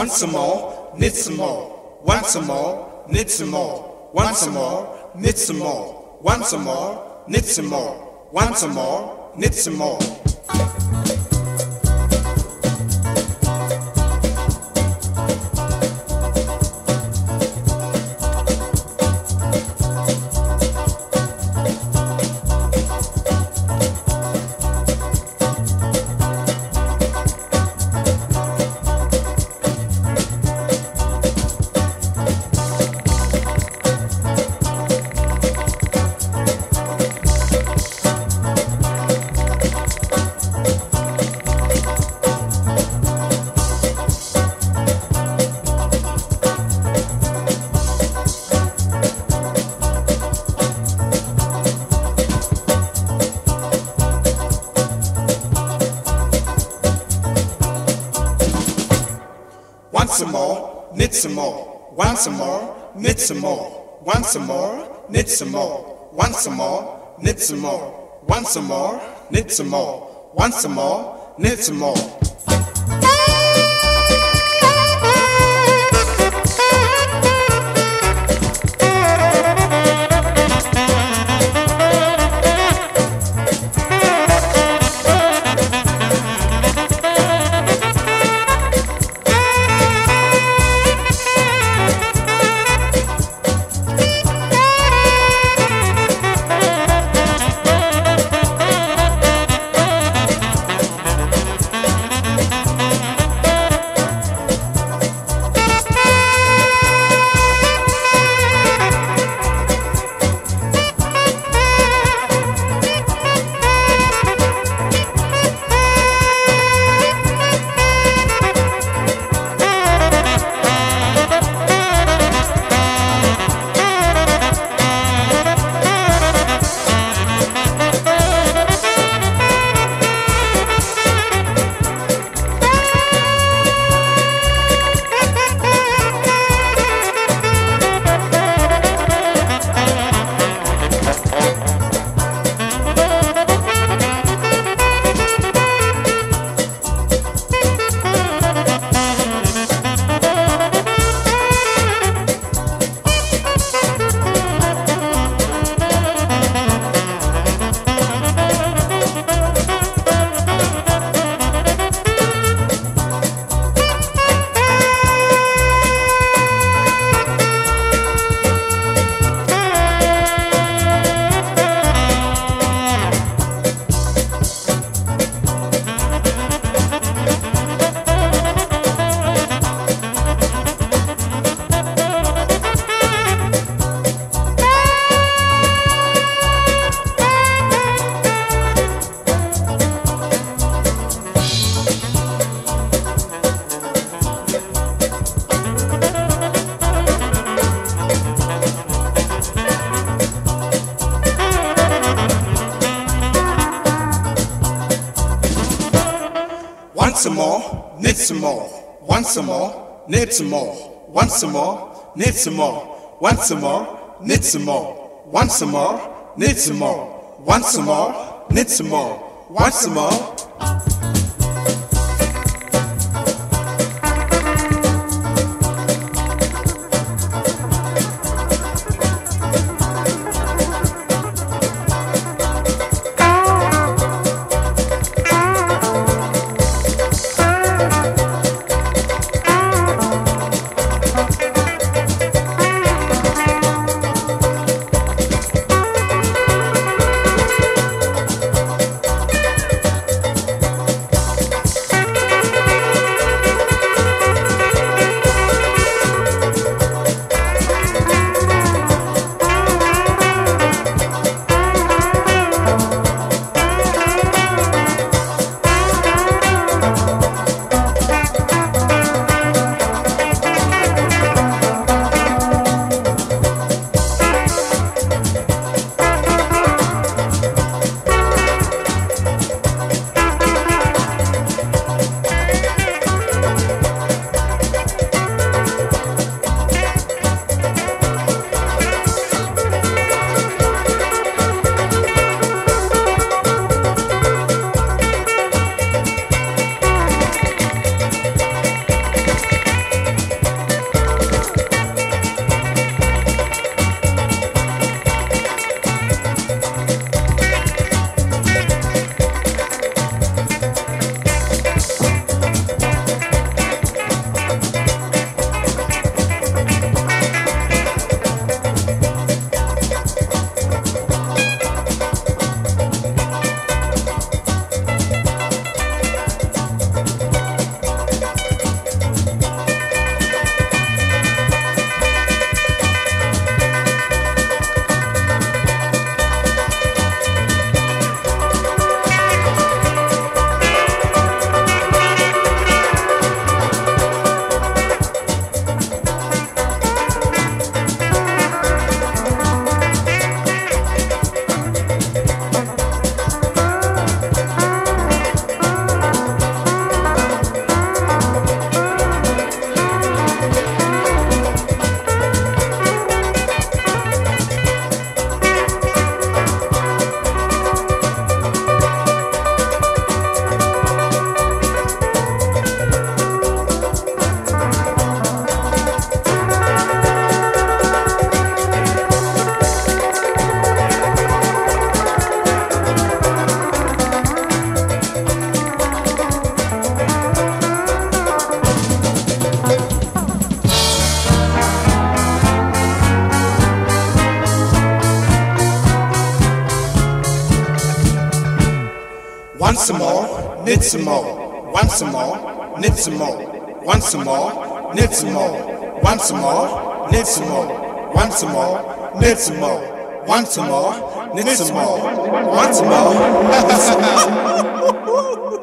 Want some more? Need some more. Want some more? Need some more. Want some more? Need some more. Want some more? Need some more. Want some more? Need some more. Want some more? Need some more. Want some more? Need some more. Want some more? Need some more. Want some more? Need some more. Want some more? Need some more. Want some more? Need some more. Want some more? Need some more. Want some more? Need some more. Want some more? Need some more. Want some more? Need some more. Want some more? Need some more. Want some more? Need some more. Want some more? Want some more, need some more, want some more, need some more, want some more, need some more, want some more, need some more, want some more, need some more, want some more, need some more, want more.